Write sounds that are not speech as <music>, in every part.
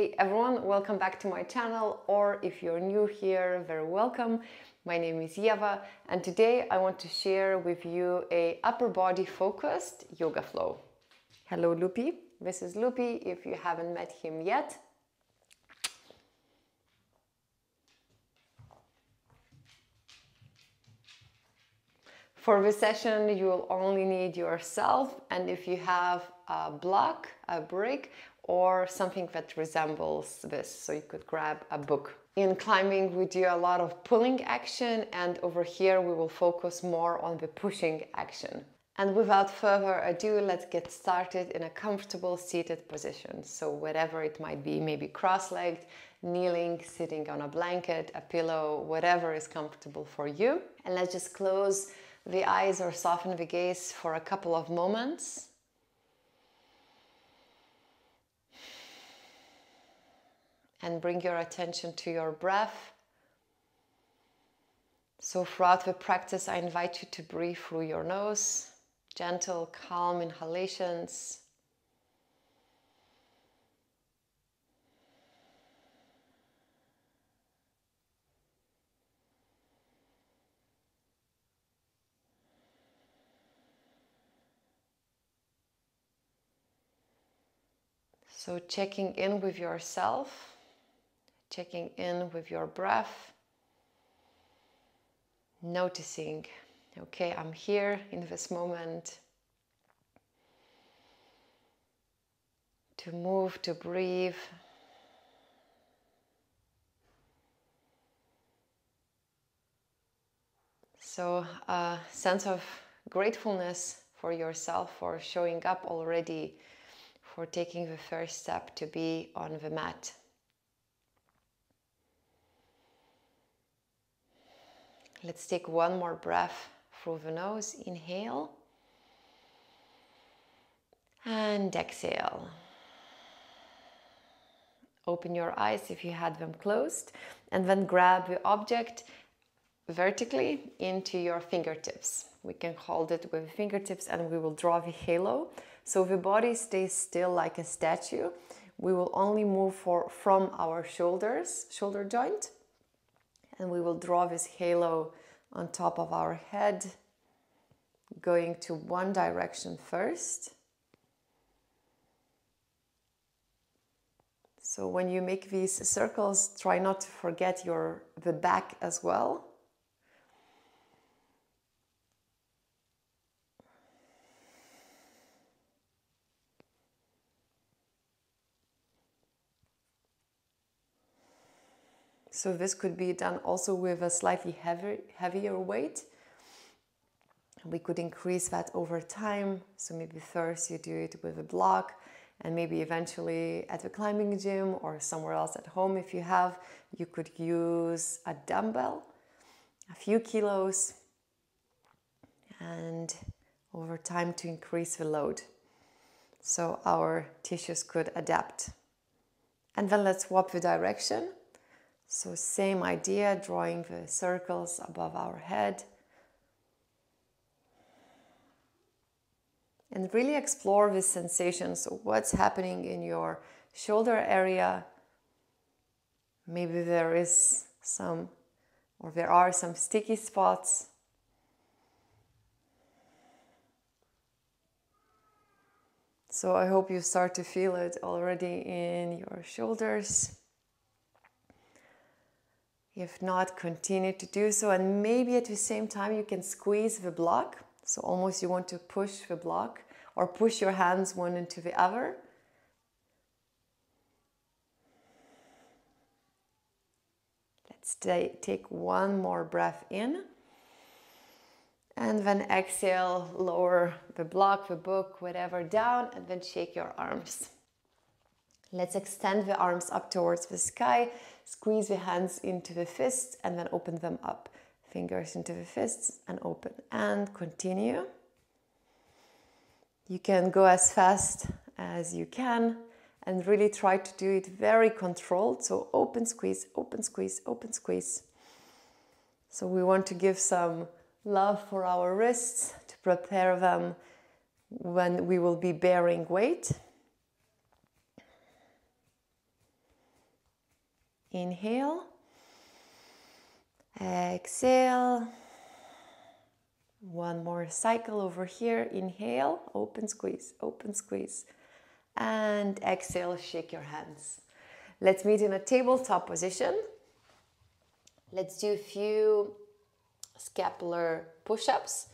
Hey everyone, welcome back to my channel or if you're new here, very welcome. My name is Ieva and today I want to share with you a upper body focused yoga flow. Hello Loopy, this is Loopy if you haven't met him yet. For this session, you will only need yourself and if you have a block, a brick, or something that resembles this. So you could grab a book. In climbing, we do a lot of pulling action, and over here, we will focus more on the pushing action. And without further ado, let's get started in a comfortable seated position. So, whatever it might be, maybe cross legged, kneeling, sitting on a blanket, a pillow, whatever is comfortable for you. And let's just close the eyes or soften the gaze for a couple of moments. And bring your attention to your breath. So, throughout the practice, I invite you to breathe through your nose, gentle, calm inhalations. So, checking in with yourself, checking in with your breath, noticing, okay, I'm here in this moment to move, to breathe. So, a sense of gratefulness for yourself for showing up already for taking the first step to be on the mat. Let's take one more breath through the nose. Inhale and exhale. Open your eyes if you had them closed, and then grab the object vertically into your fingertips. We can hold it with fingertips and we will draw the halo so the body stays still like a statue. We will only move for, from our shoulders, shoulder joint, and we will draw this halo on top of our head, going to one direction first. So when you make these circles, try not to forget your the back as well. So this could be done also with a slightly heavy, heavier weight. We could increase that over time. So maybe first you do it with a block and maybe eventually at the climbing gym or somewhere else at home if you have, you could use a dumbbell, a few kilos, and over time to increase the load. So our tissues could adapt. And then let's swap the direction. So same idea, drawing the circles above our head. And really explore the sensations what's happening in your shoulder area. Maybe there is some, or there are some sticky spots. So I hope you start to feel it already in your shoulders. If not, continue to do so. And maybe at the same time, you can squeeze the block. So almost you want to push the block or push your hands one into the other. Let's take one more breath in. And then exhale, lower the block, the book, whatever down, and then shake your arms. Let's extend the arms up towards the sky, squeeze the hands into the fists, and then open them up. Fingers into the fists and open. And continue. You can go as fast as you can and really try to do it very controlled. So open, squeeze, open, squeeze, open, squeeze. So we want to give some love for our wrists to prepare them when we will be bearing weight. Inhale. Exhale. One more cycle over here. Inhale, open squeeze, open squeeze. And exhale, shake your hands. Let's meet in a tabletop position. Let's do a few scapular push-ups.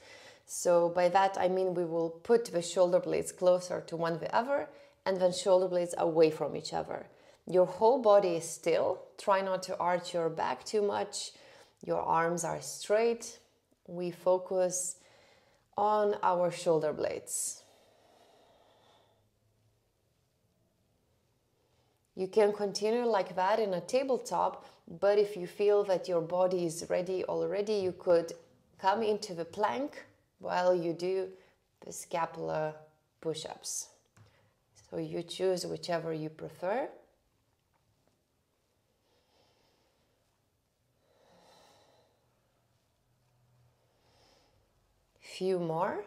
So by that I mean we will put the shoulder blades closer to one the other and then shoulder blades away from each other. Your whole body is still. Try not to arch your back too much. Your arms are straight. We focus on our shoulder blades. You can continue like that in a tabletop, but if you feel that your body is ready already, you could come into the plank while you do the scapular push-ups. So you choose whichever you prefer. Few more.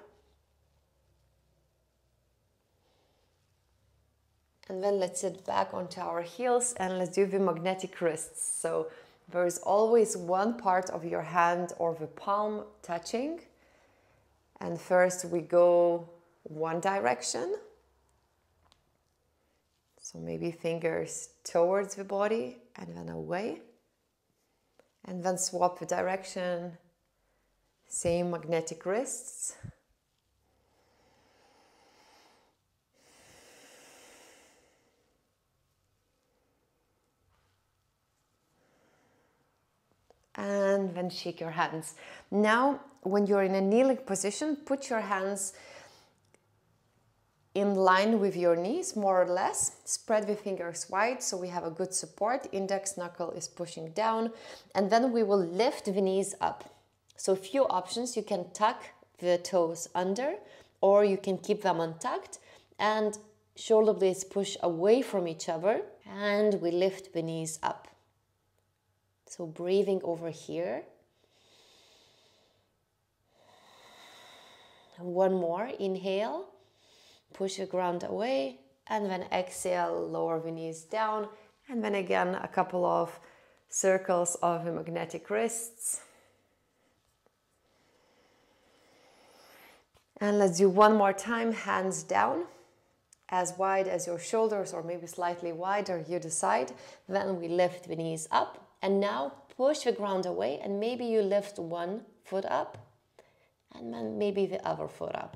And then let's sit back onto our heels and let's do the magnetic wrists. So there is always one part of your hand or the palm touching. And first we go one direction. So maybe fingers towards the body and then away. And then swap the direction. Same magnetic wrists. and then shake your hands. Now, when you're in a kneeling position, put your hands in line with your knees, more or less. Spread the fingers wide so we have a good support. Index knuckle is pushing down. And then we will lift the knees up. So, a few options. You can tuck the toes under, or you can keep them untucked. And shoulder blades push away from each other. And we lift the knees up. So breathing over here. One more, inhale, push the ground away, and then exhale, lower the knees down, and then again a couple of circles of the magnetic wrists. And let's do one more time, hands down, as wide as your shoulders, or maybe slightly wider, you decide. Then we lift the knees up, and now push the ground away and maybe you lift one foot up and then maybe the other foot up.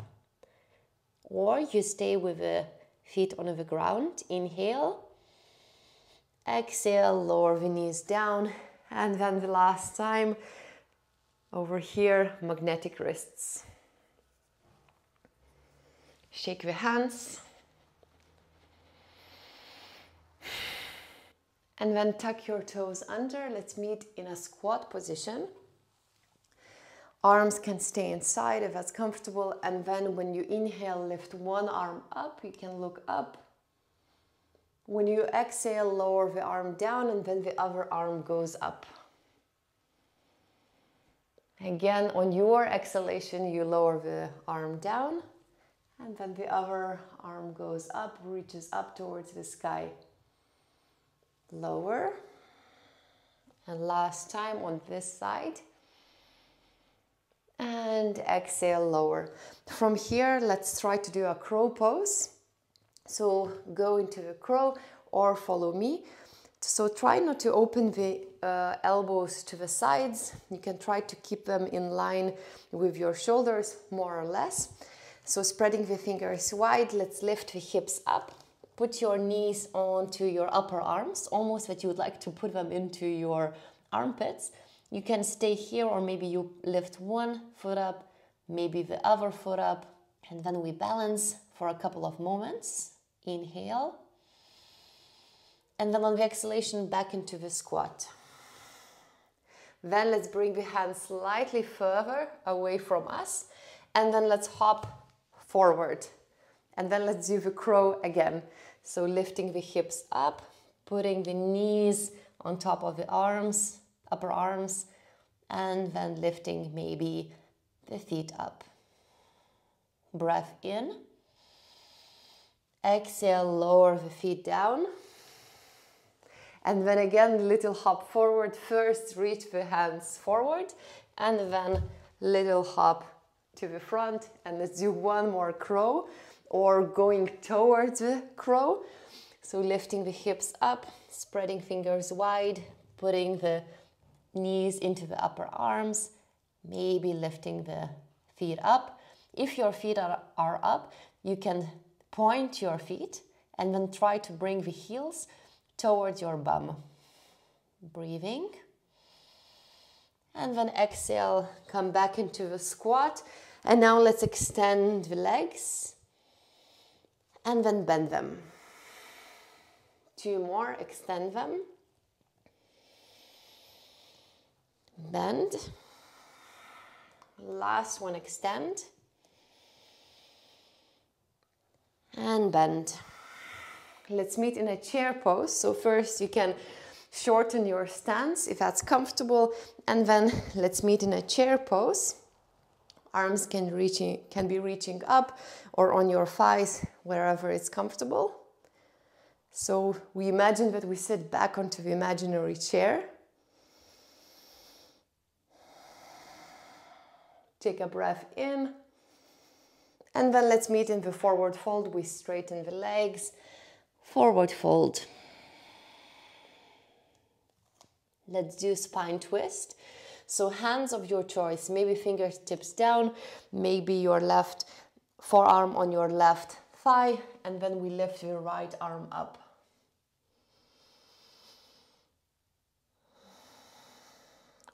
Or you stay with the feet on the ground. Inhale. Exhale, lower the knees down. And then the last time over here, magnetic wrists. Shake the hands. And then tuck your toes under. Let's meet in a squat position. Arms can stay inside if that's comfortable. And then when you inhale, lift one arm up. You can look up. When you exhale, lower the arm down and then the other arm goes up. Again, on your exhalation, you lower the arm down and then the other arm goes up, reaches up towards the sky lower. And last time on this side. And exhale, lower. From here, let's try to do a crow pose. So go into the crow or follow me. So try not to open the uh, elbows to the sides. You can try to keep them in line with your shoulders, more or less. So spreading the fingers wide, let's lift the hips up put your knees onto your upper arms, almost that you would like to put them into your armpits. You can stay here, or maybe you lift one foot up, maybe the other foot up, and then we balance for a couple of moments. Inhale. And then on the exhalation, back into the squat. Then let's bring the hands slightly further away from us. And then let's hop forward. And then let's do the crow again. So lifting the hips up, putting the knees on top of the arms, upper arms, and then lifting maybe the feet up. Breath in. Exhale, lower the feet down. And then again, little hop forward. First, reach the hands forward and then little hop to the front. And let's do one more crow or going towards the crow. So lifting the hips up, spreading fingers wide, putting the knees into the upper arms, maybe lifting the feet up. If your feet are, are up, you can point your feet and then try to bring the heels towards your bum. Breathing. And then exhale, come back into the squat. And now let's extend the legs and then bend them. Two more, extend them. Bend. Last one, extend. And bend. Let's meet in a chair pose. So first you can shorten your stance if that's comfortable. And then let's meet in a chair pose. Arms can, reaching, can be reaching up or on your thighs, wherever it's comfortable. So we imagine that we sit back onto the imaginary chair. Take a breath in. And then let's meet in the forward fold. We straighten the legs forward fold. Let's do spine twist. So hands of your choice, maybe fingertips down, maybe your left forearm on your left thigh, and then we lift your right arm up.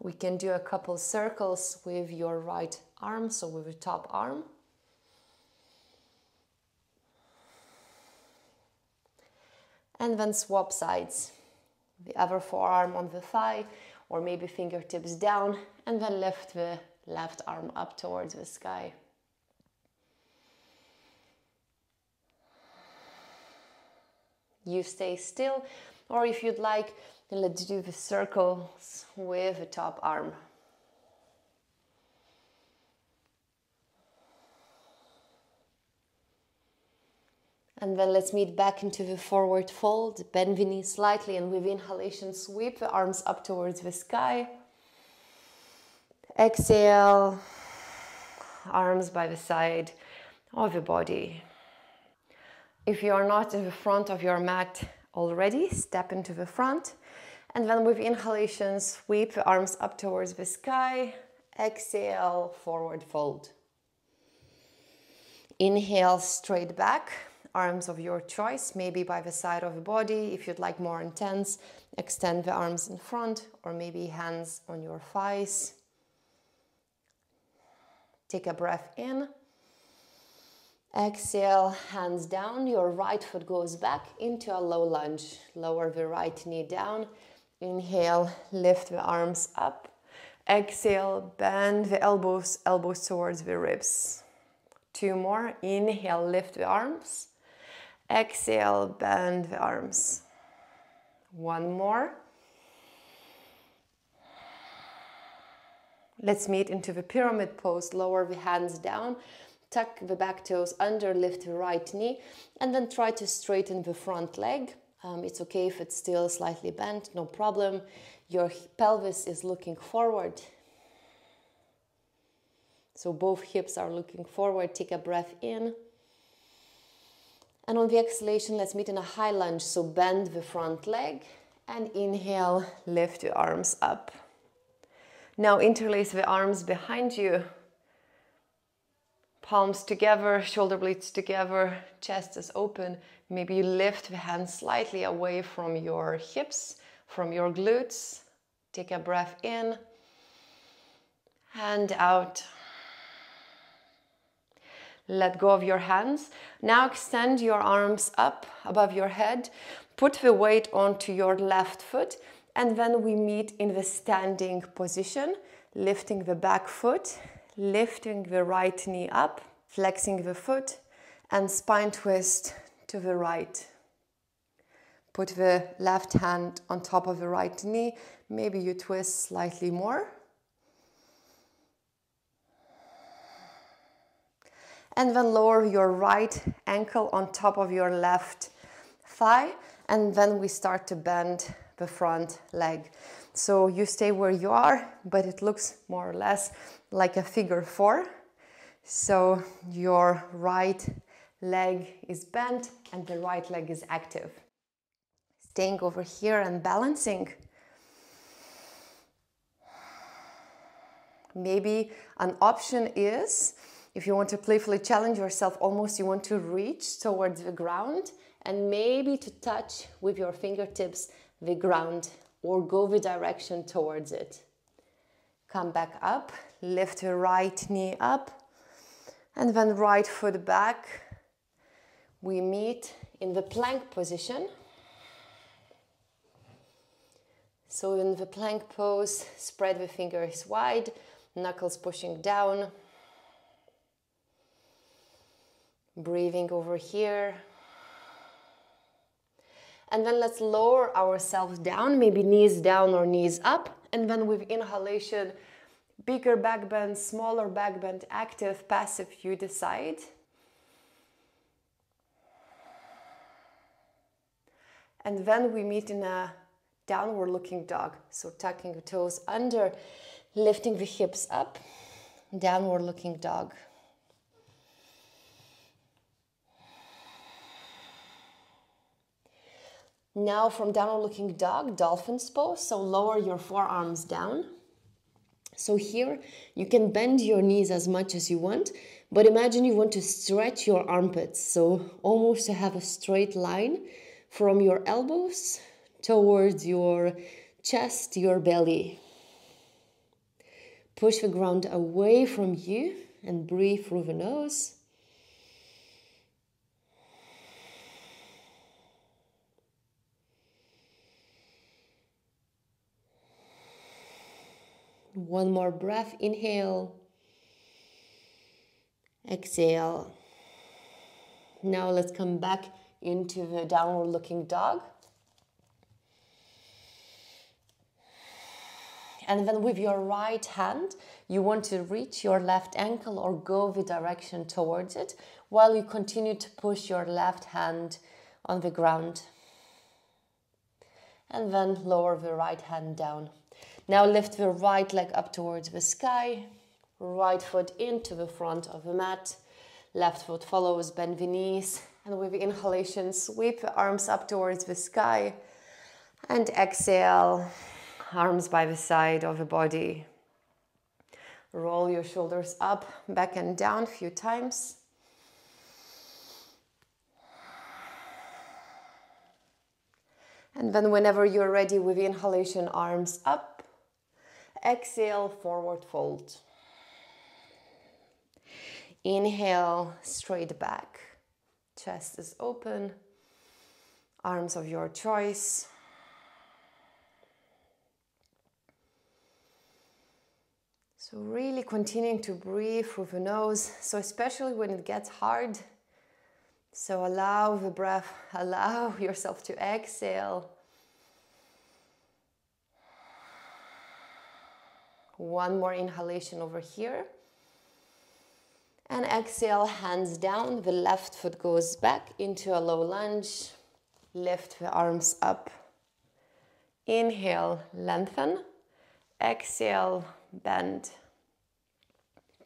We can do a couple circles with your right arm, so with the top arm. and then swap sides. The other forearm on the thigh or maybe fingertips down and then lift the left arm up towards the sky. You stay still or if you'd like, let's do the circles with the top arm. And then let's meet back into the forward fold. Bend the knees slightly and with inhalation, sweep the arms up towards the sky. Exhale, arms by the side of the body. If you are not in the front of your mat already, step into the front. And then with inhalation, sweep the arms up towards the sky. Exhale, forward fold. Inhale, straight back arms of your choice, maybe by the side of the body. If you'd like more intense, extend the arms in front or maybe hands on your thighs. Take a breath in. Exhale, hands down. Your right foot goes back into a low lunge. Lower the right knee down. Inhale, lift the arms up. Exhale, bend the elbows, elbows towards the ribs. Two more. Inhale, lift the arms. Exhale, bend the arms. One more. Let's meet into the pyramid pose. Lower the hands down, tuck the back toes under, lift the right knee, and then try to straighten the front leg. Um, it's okay if it's still slightly bent, no problem. Your pelvis is looking forward. So both hips are looking forward. Take a breath in. And on the exhalation, let's meet in a high lunge. So bend the front leg and inhale, lift the arms up. Now interlace the arms behind you. Palms together, shoulder blades together, chest is open. Maybe you lift the hands slightly away from your hips, from your glutes. Take a breath in, hand out. Let go of your hands. Now extend your arms up above your head. Put the weight onto your left foot and then we meet in the standing position, lifting the back foot, lifting the right knee up, flexing the foot and spine twist to the right. Put the left hand on top of the right knee. Maybe you twist slightly more. And then lower your right ankle on top of your left thigh and then we start to bend the front leg. So you stay where you are, but it looks more or less like a figure four. So your right leg is bent and the right leg is active. Staying over here and balancing. Maybe an option is if you want to playfully challenge yourself, almost you want to reach towards the ground and maybe to touch with your fingertips the ground or go the direction towards it. Come back up, lift the right knee up, and then right foot back. We meet in the plank position. So in the plank pose, spread the fingers wide, knuckles pushing down. Breathing over here. And then let's lower ourselves down, maybe knees down or knees up. And then with inhalation, bigger back bend, smaller back bend, active, passive, you decide. And then we meet in a downward looking dog. So tucking the toes under, lifting the hips up, downward looking dog. Now from downward looking dog, dolphin's pose. So lower your forearms down. So here you can bend your knees as much as you want, but imagine you want to stretch your armpits. So almost to have a straight line from your elbows towards your chest, your belly. Push the ground away from you and breathe through the nose. One more breath. Inhale. Exhale. Now let's come back into the downward looking dog. And then with your right hand, you want to reach your left ankle or go the direction towards it while you continue to push your left hand on the ground. And then lower the right hand down. Now lift the right leg up towards the sky, right foot into the front of the mat, left foot follows, bend the knees, and with the inhalation, sweep the arms up towards the sky, and exhale, arms by the side of the body. Roll your shoulders up, back and down a few times. And then whenever you're ready with the inhalation, arms up, Exhale, forward fold. Inhale, straight back. Chest is open. Arms of your choice. So really continuing to breathe through the nose. So especially when it gets hard. So allow the breath, <laughs> allow yourself to exhale One more inhalation over here. And exhale, hands down. The left foot goes back into a low lunge. Lift the arms up. Inhale, lengthen. Exhale, bend.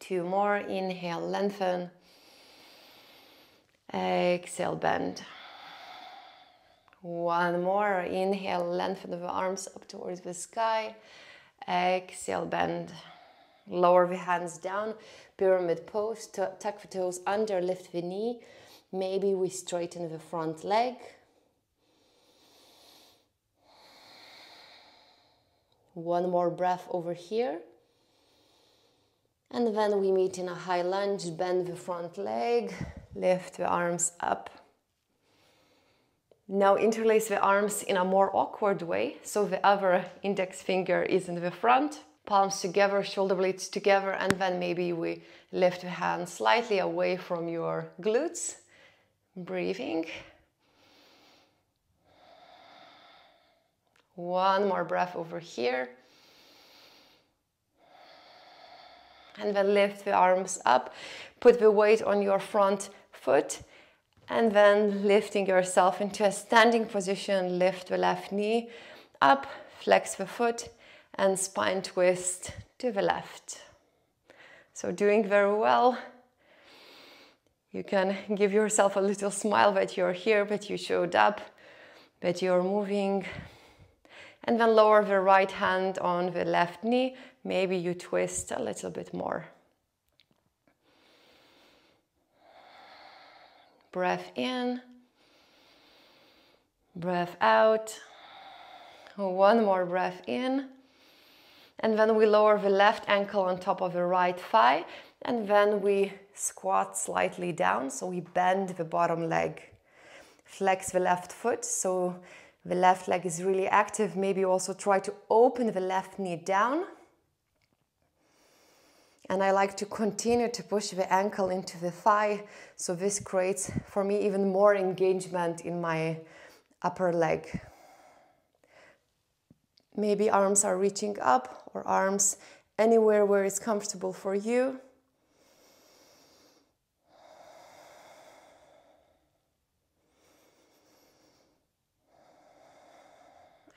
Two more. Inhale, lengthen. Exhale, bend. One more. Inhale, lengthen the arms up towards the sky. Exhale, bend. Lower the hands down, pyramid pose, tuck the toes under, lift the knee. Maybe we straighten the front leg. One more breath over here. And then we meet in a high lunge, bend the front leg, lift the arms up. Now interlace the arms in a more awkward way. So the other index finger is in the front, palms together, shoulder blades together, and then maybe we lift the hands slightly away from your glutes. Breathing. One more breath over here. And then lift the arms up. Put the weight on your front foot and then lifting yourself into a standing position, lift the left knee up, flex the foot, and spine twist to the left. So doing very well. You can give yourself a little smile that you're here, that you showed up, that you're moving. And then lower the right hand on the left knee. Maybe you twist a little bit more. Breath in, breath out. One more breath in. And then we lower the left ankle on top of the right thigh. And then we squat slightly down. So we bend the bottom leg. Flex the left foot. So the left leg is really active. Maybe also try to open the left knee down. And I like to continue to push the ankle into the thigh. So this creates for me even more engagement in my upper leg. Maybe arms are reaching up or arms anywhere where it's comfortable for you.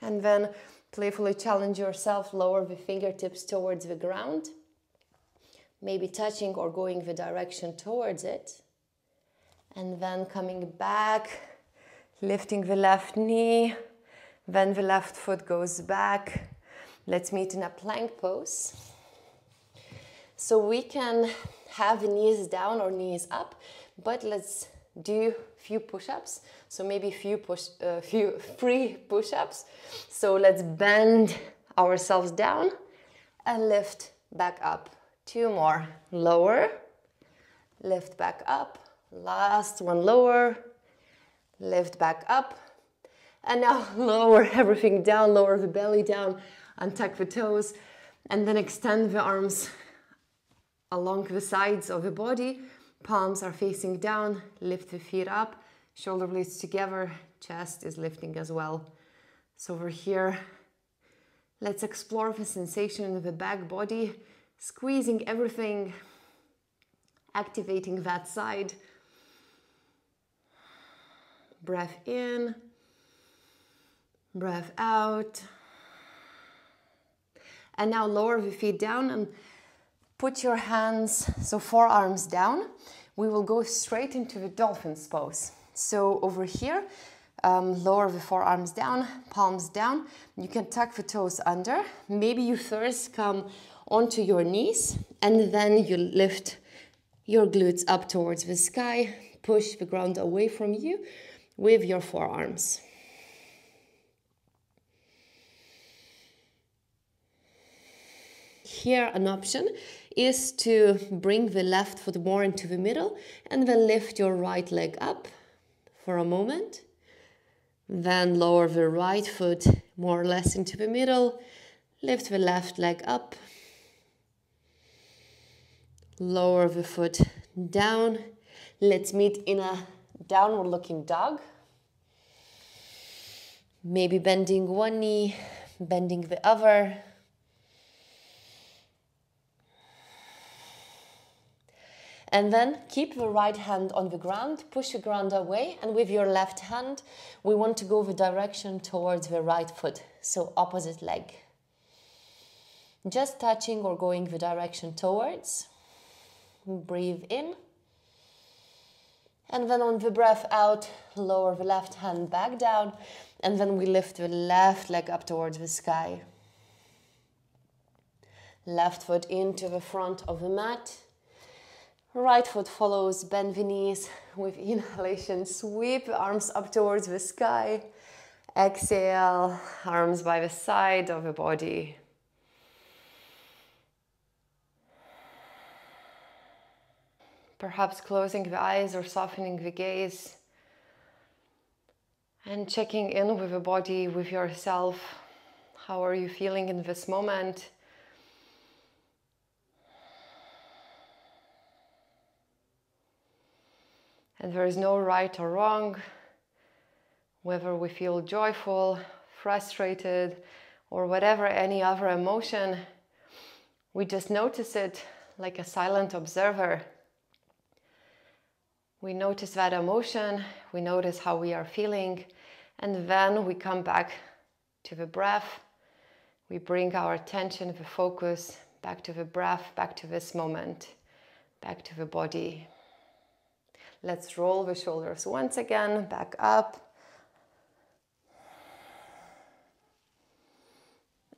And then playfully challenge yourself, lower the fingertips towards the ground. Maybe touching or going the direction towards it. And then coming back, lifting the left knee, then the left foot goes back. Let's meet in a plank pose. So we can have knees down or knees up, but let's do a few push-ups. So maybe few push, uh, few free push-ups. So let's bend ourselves down and lift back up. Two more. Lower, lift back up. Last one lower, lift back up. And now <laughs> lower everything down, lower the belly down, untuck the toes, and then extend the arms along the sides of the body. Palms are facing down, lift the feet up, shoulder blades together, chest is lifting as well. So over here, let's explore the sensation of the back body, squeezing everything, activating that side. Breath in, breath out. And now lower the feet down and put your hands, so forearms down. We will go straight into the dolphin's pose. So over here, um, lower the forearms down, palms down. You can tuck the toes under. Maybe you first come onto your knees and then you lift your glutes up towards the sky. Push the ground away from you with your forearms. Here, an option is to bring the left foot more into the middle and then lift your right leg up for a moment. Then lower the right foot more or less into the middle. Lift the left leg up. Lower the foot down. Let's meet in a downward looking dog. Maybe bending one knee, bending the other. And then keep the right hand on the ground, push the ground away, and with your left hand, we want to go the direction towards the right foot, so opposite leg. Just touching or going the direction towards. Breathe in. And then on the breath out, lower the left hand back down, and then we lift the left leg up towards the sky. Left foot into the front of the mat. Right foot follows, bend the knees with inhalation, sweep the arms up towards the sky. Exhale, arms by the side of the body. Perhaps closing the eyes or softening the gaze. And checking in with the body, with yourself. How are you feeling in this moment? And there is no right or wrong, whether we feel joyful, frustrated, or whatever any other emotion. We just notice it like a silent observer. We notice that emotion, we notice how we are feeling, and then we come back to the breath. We bring our attention, the focus back to the breath, back to this moment, back to the body. Let's roll the shoulders once again, back up.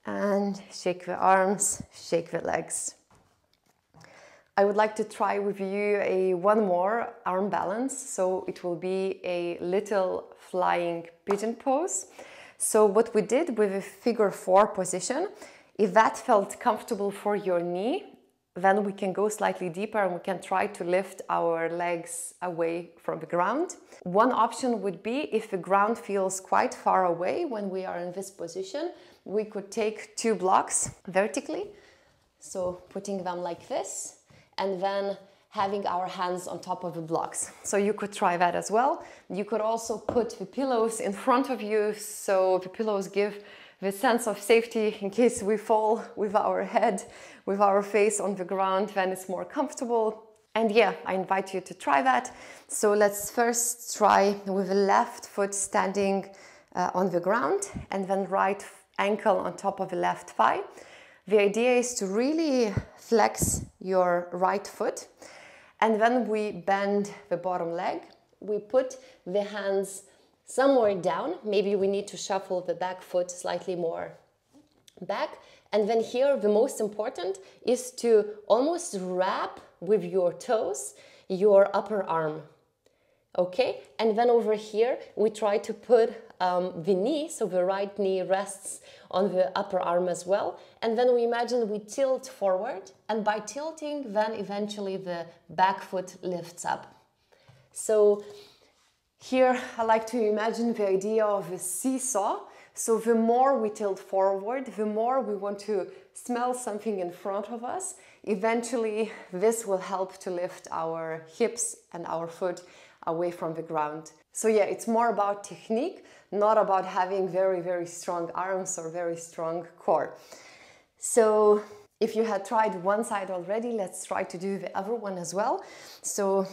And shake the arms, shake the legs. I would like to try with you a one more arm balance. So it will be a little flying pigeon pose. So what we did with a figure four position, if that felt comfortable for your knee, then we can go slightly deeper and we can try to lift our legs away from the ground. One option would be if the ground feels quite far away when we are in this position, we could take two blocks vertically. So putting them like this and then having our hands on top of the blocks. So you could try that as well. You could also put the pillows in front of you so the pillows give the sense of safety in case we fall with our head, with our face on the ground, then it's more comfortable. And yeah, I invite you to try that. So let's first try with the left foot standing uh, on the ground and then right ankle on top of the left thigh. The idea is to really flex your right foot and then we bend the bottom leg. We put the hands somewhere down. Maybe we need to shuffle the back foot slightly more back. And then here, the most important is to almost wrap with your toes your upper arm. Okay, and then over here, we try to put um, the knee, so the right knee rests on the upper arm as well. And then we imagine we tilt forward, and by tilting, then eventually the back foot lifts up. So here, I like to imagine the idea of a seesaw. So the more we tilt forward, the more we want to smell something in front of us. Eventually, this will help to lift our hips and our foot away from the ground. So yeah, it's more about technique, not about having very, very strong arms or very strong core. So if you had tried one side already, let's try to do the other one as well. So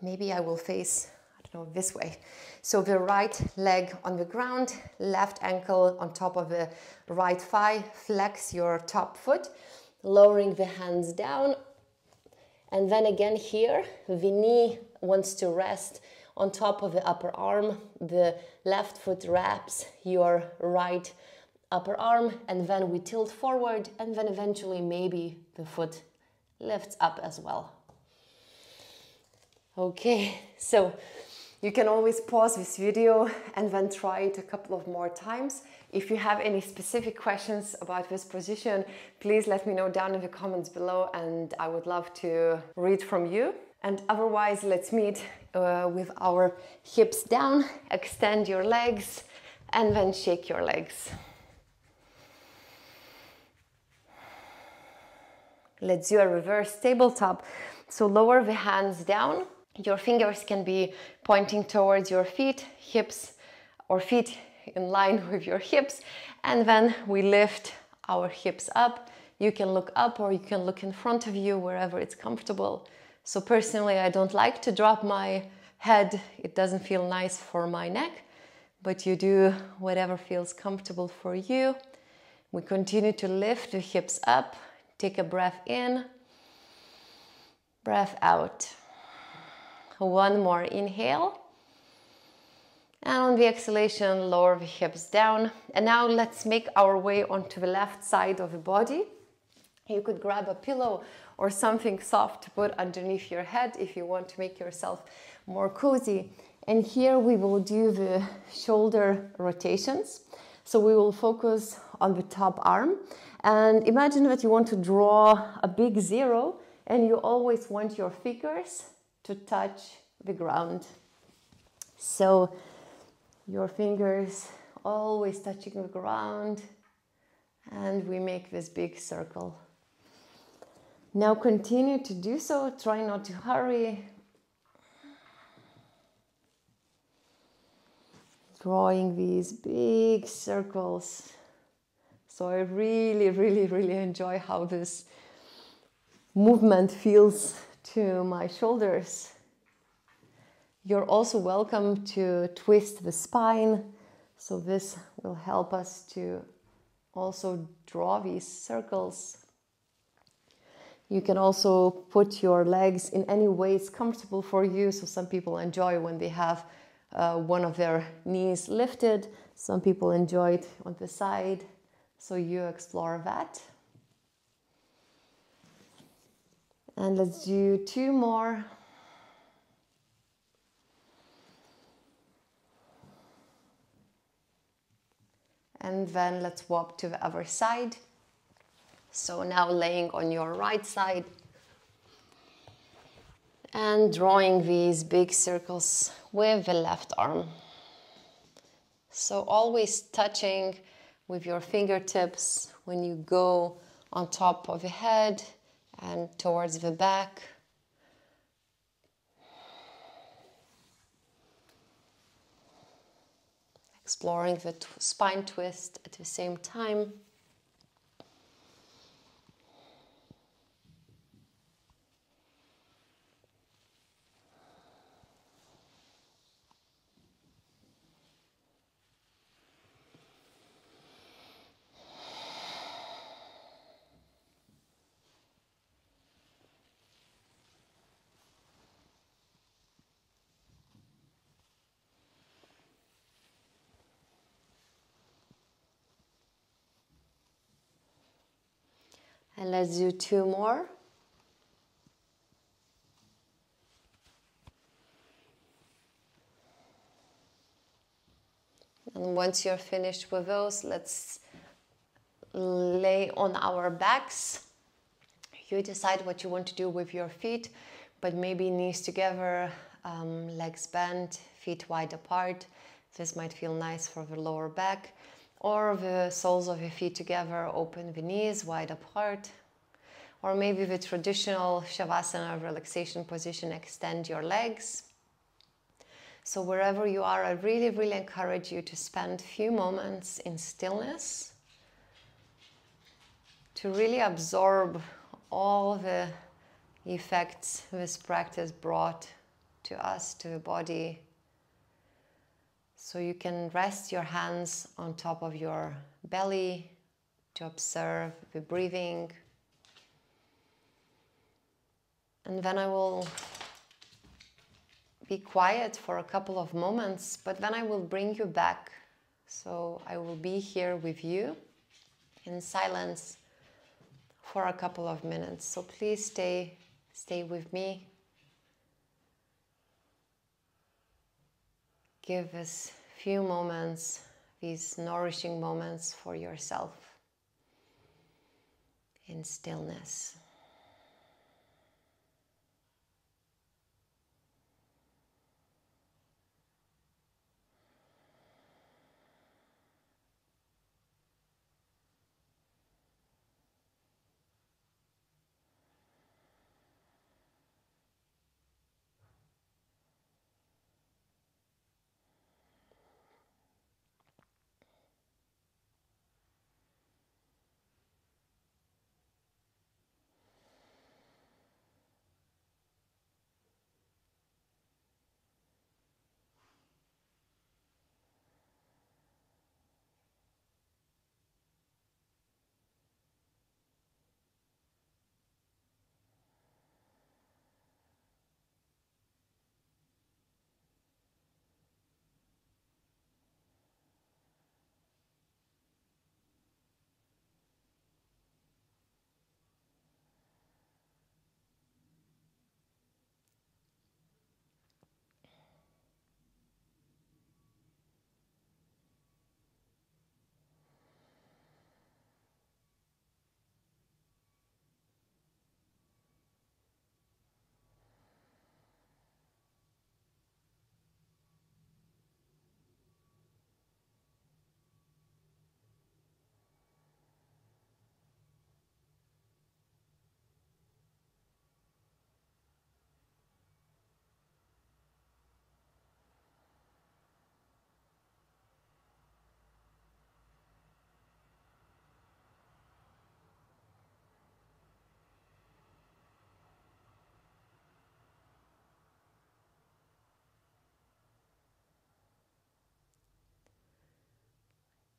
maybe I will face I don't know, this way. So the right leg on the ground, left ankle on top of the right thigh, flex your top foot, lowering the hands down. And then again here, the knee wants to rest on top of the upper arm. The left foot wraps your right upper arm and then we tilt forward and then eventually maybe the foot lifts up as well. Okay, <laughs> so you can always pause this video and then try it a couple of more times. If you have any specific questions about this position, please let me know down in the comments below and I would love to read from you. And otherwise, let's meet uh, with our hips down, extend your legs and then shake your legs. Let's do a reverse tabletop. So lower the hands down your fingers can be pointing towards your feet, hips, or feet in line <laughs> with your hips. And then we lift our hips up. You can look up or you can look in front of you wherever it's comfortable. So personally, I don't like to drop my head. It doesn't feel nice for my neck, but you do whatever feels comfortable for you. We continue to lift the hips up. Take a breath in, breath out. One more inhale. And on the exhalation, lower the hips down. And now let's make our way onto the left side of the body. You could grab a pillow or something soft to put underneath your head if you want to make yourself more cozy. And here we will do the shoulder rotations. So we will focus on the top arm. And imagine that you want to draw a big zero and you always want your fingers to touch the ground. So your fingers always touching the ground and we make this big circle. Now continue to do so, try not to hurry. Drawing these big circles. So I really, really, really enjoy how this movement feels to my shoulders. You're also welcome to twist the spine, So this will help us to also draw these circles. You can also put your legs in any way it's comfortable for you. So some people enjoy when they have uh, one of their knees lifted. Some people enjoy it on the side. So you explore that. And let's do two more. And then let's walk to the other side. So now laying on your right side and drawing these big circles with the left arm. So always touching with your fingertips when you go on top of the head and towards the back. Exploring the spine twist at the same time. And let's do two more. And once you're finished with those, let's lay on our backs. You decide what you want to do with your feet, but maybe knees together, um, legs bent, feet wide apart. This might feel nice for the lower back or the soles of your feet together, open the knees wide apart, or maybe the traditional Shavasana relaxation position, extend your legs. So wherever you are, I really, really encourage you to spend a few moments in stillness to really absorb all the effects this practice brought to us, to the body, so you can rest your hands on top of your belly to observe the breathing. And then I will be quiet for a couple of moments, but then I will bring you back. So I will be here with you in silence for a couple of minutes. So please stay stay with me. Give us few moments, these nourishing moments for yourself in stillness.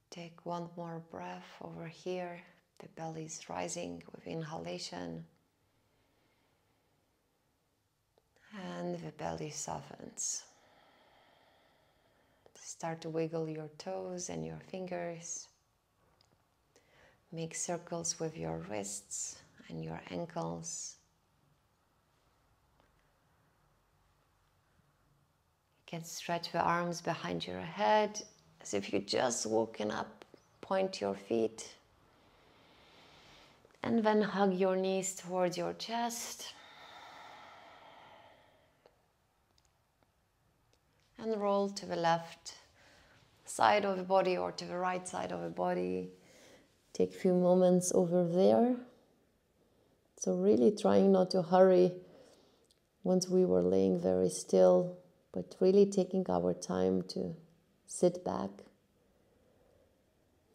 Take one more breath over here. The belly is rising with inhalation. And the belly softens. Start to wiggle your toes and your fingers. Make circles with your wrists and your ankles. You can stretch the arms behind your head as if you're just walking up. Point your feet. And then hug your knees towards your chest. And roll to the left side of the body or to the right side of the body. Take a few moments over there. So, really trying not to hurry once we were laying very still, but really taking our time to sit back,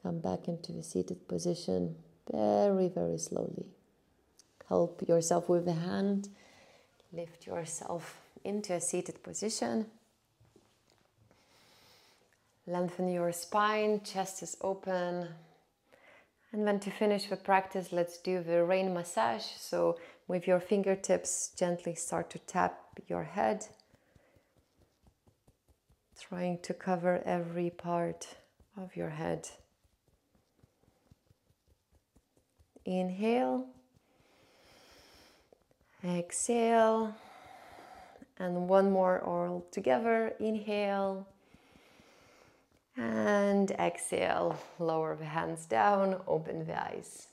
come back into the seated position very, very slowly. Help yourself with the hand, lift yourself into a seated position. Lengthen your spine, chest is open. And then to finish the practice, let's do the rain massage. So, with your fingertips, gently start to tap your head, trying to cover every part of your head. Inhale, exhale, and one more all together. Inhale and exhale, lower the hands down, open the eyes.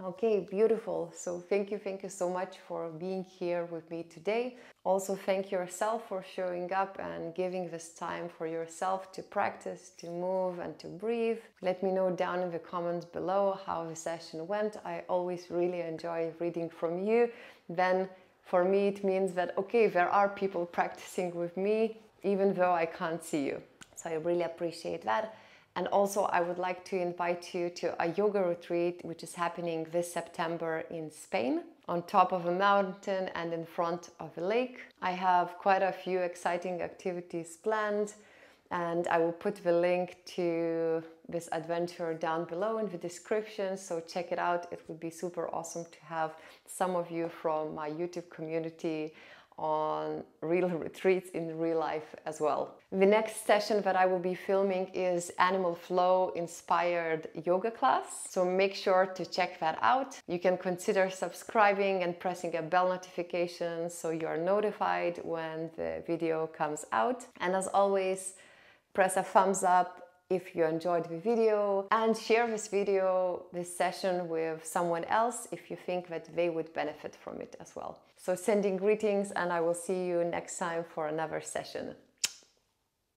Okay, beautiful. So thank you, thank you so much for being here with me today. Also, thank yourself for showing up and giving this time for yourself to practice, to move, and to breathe. Let me know down in the comments below how the session went. I always really enjoy reading from you. Then, for me, it means that okay, there are people practicing with me, even though I can't see you. So I really appreciate that. And also, I would like to invite you to a yoga retreat, which is happening this September in Spain, on top of a mountain and in front of a lake. I have quite a few exciting activities planned, and I will put the link to this adventure down below in the description. So check it out. It would be super awesome to have some of you from my YouTube community on real <laughs> retreats in real life as well. The next session that I will be filming is Animal Flow inspired yoga class. So make sure to check that out. You can consider subscribing and pressing a bell notification so you are notified when the video comes out. And as always, press a thumbs up if you enjoyed the video and share this video, this session with someone else if you think that they would benefit from it as well. So sending greetings and I will see you next time for another session.